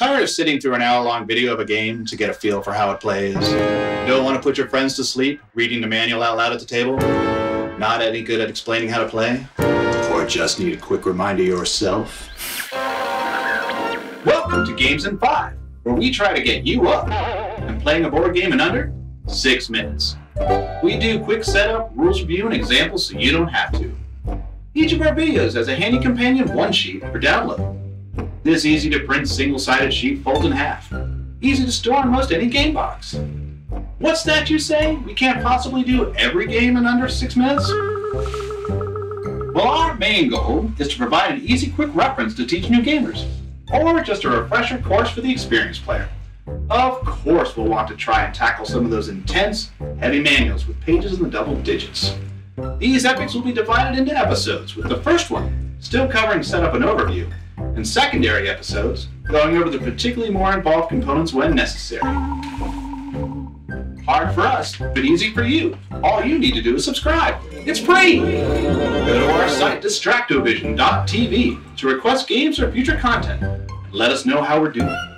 Tired of sitting through an hour long video of a game to get a feel for how it plays? Don't want to put your friends to sleep reading the manual out loud at the table? Not any good at explaining how to play? Or just need a quick reminder yourself? Welcome to Games in 5, where we try to get you up and playing a board game in under six minutes. We do quick setup, rules review, and examples so you don't have to. Each of our videos has a handy companion one sheet for download. This easy to print single sided sheet folds in half. Easy to store in most any game box. What's that you say? We can't possibly do every game in under six minutes? Well, our main goal is to provide an easy, quick reference to teach new gamers, or just a refresher course for the experienced player. Of course, we'll want to try and tackle some of those intense, heavy manuals with pages in the double digits. These epics will be divided into episodes, with the first one still covering setup and overview, and secondary episodes going over the particularly more involved components when necessary. Hard for us, but easy for you. All you need to do is subscribe. It's free! Go to our site, distractovision.tv, to request games or future content. Let us know how we're doing.